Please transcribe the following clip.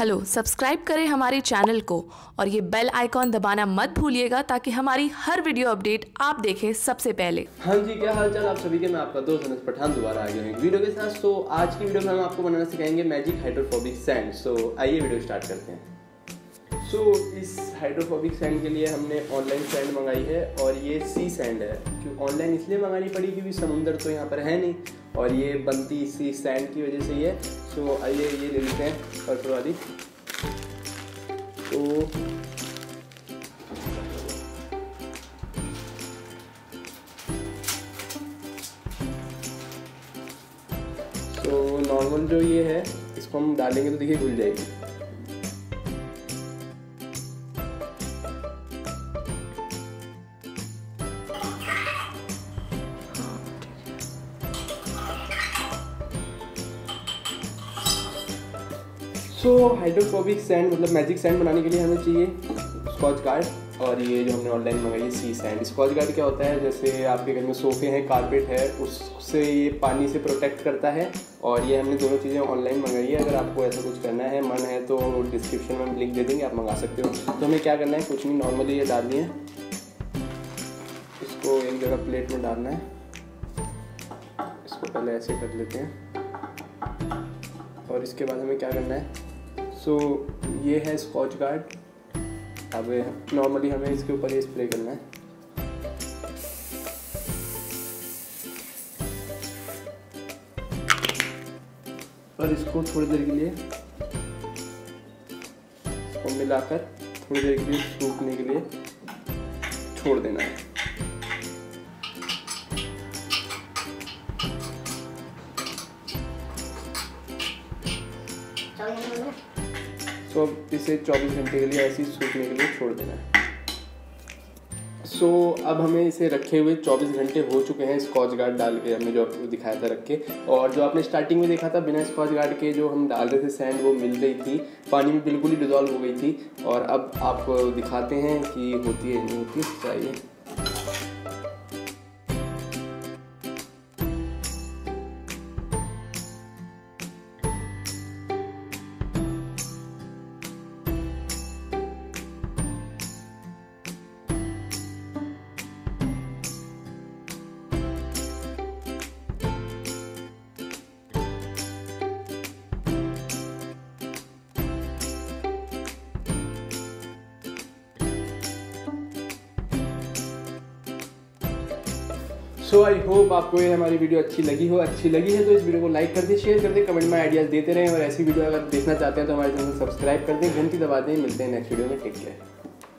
Hello, subscribe करें हमारे channel को और ये बेल आइकॉन दबाना मत भूलिएगा ताकि हमारी हर वीडियो अपडेट आप देखें सबसे पहले। हाँ जी, क्या हाल चाल आप सभी के? मैं आपका दोस्त अनस पठान दोबारा आ गया हूँ वीडियो के साथ। सो आज की वीडियो में हम आपको बनाना सिखाएँगे मैजिक हाइड्रोफोबिक सैंड सो आइए वीडियो स्टार्ट करते हैं। सो so, इस हाइड्रोफोबिक सैंड के लिए हमने ऑनलाइन सैंड मंगाई है और ये सी सैंड है। क्यों ऑनलाइन इसलिए मंगानी पड़ी क्योंकि समुंदर तो यहाँ पर है नहीं और ये बनती इसी सैंड की वजह से ही है। सो so, आइए ये ले लेते हैं पर्पल वाली। तो तो नॉर्मल जो ये है इसको हम डालेंगे तो देखिए घुल जाएगी। सो हाइड्रोफोबिक सैंड मतलब मैजिक सैंड बनाने के लिए हमें चाहिए स्कॉच गार्ड और ये जो हमने ऑनलाइन मंगाई है सी सैंड स्कॉच गार्ड क्या होता है? जैसे आपके घर में सोफे हैं कारपेट है, उससे ये पानी से प्रोटेक्ट करता है और ये हमने दोनों चीज़ें ऑनलाइन मंगाई है। अगर आपको ऐसा कुछ करना है, मन है तो डिस्क्रिप्शन में हम लिंक दे देंगे, आप मंगा सकते हो। तो हमें क्या करना है? कुछ नहीं नॉर्मली ये डालनी है। इसको एक जगह प्लेट में डालना है। इसको पहले ऐसे कर लेते हैं। और इसके बाद हमें क्या करना है? सो so, ये है स्कॉच गार्ड अब नॉर्मली हमें इसके ऊपर ये स्प्रे करना है. और इसको थोड़ी देर के लिए मिलाकर थोड़ी देर के लिए सूखने के लिए छोड़ देना है. सो अब इसे 24 घंटे के लिए ऐसे ही सूखने के लिए छोड़ देना है। सो so, अब हमें इसे रखे हुए 24 घंटे हो चुके हैं स्कॉच गार्ड डाल के हमने जो आपको दिखाया था रख के। और जो आपने स्टार्टिंग में देखा था बिना स्कॉच गार्ड के जो हम डाल रहे थे सैंड वो मिल रही थी। पानी में बिल्कुल ही डिजॉल्व हो गई थी। और अब आपको दिखाते हैं कि होती है नहीं होती चाहिए सो आई होप आपको ये हमारी वीडियो अच्छी लगी हो। अच्छी लगी है तो इस वीडियो को लाइक कर दें शेयर कर दें कमेंट में आइडियाज़ देते रहें और ऐसी वीडियो अगर देखना चाहते हैं तो हमारे चैनल सब्सक्राइब कर दें। घंटी दबा दें। मिलते हैं नेक्स्ट वीडियो में। Take care